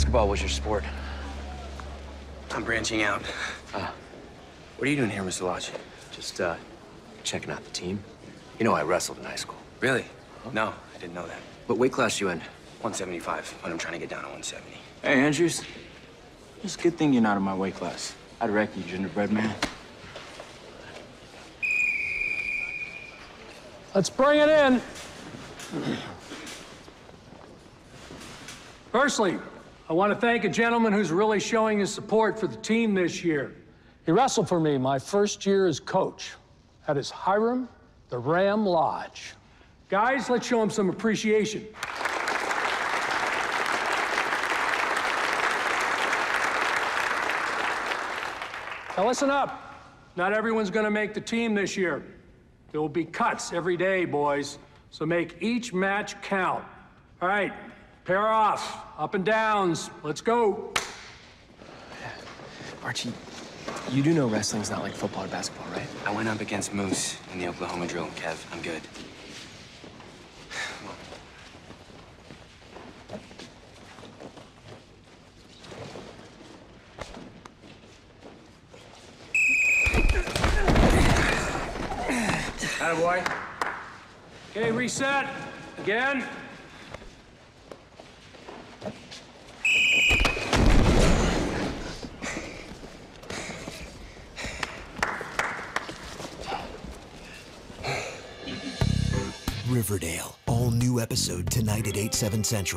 basketball was your sport. I'm branching out. Ah. What are you doing here, Mr. Lodge? Just, uh, checking out the team. You know I wrestled in high school. Really? No, I didn't know that. What weight class you in? 175, but I'm trying to get down to 170. Hey, Andrews. It's a good thing you're not in my weight class. I'd wreck you, gingerbread man. Let's bring it in. Firstly, I want to thank a gentleman who's really showing his support for the team this year. He wrestled for me my first year as coach. That is Hiram the Ram Lodge. Guys, let's show him some appreciation. Now listen up. Not everyone's going to make the team this year. There will be cuts every day, boys. So make each match count. All right, pair off, up and downs. Let's go. Archie, you do know wrestling's not like football or basketball, right? I went up against Moose in the Oklahoma drill. Kev, I'm good. boy. Okay, reset. Again. Riverdale. All new episode tonight at 8, 7 central.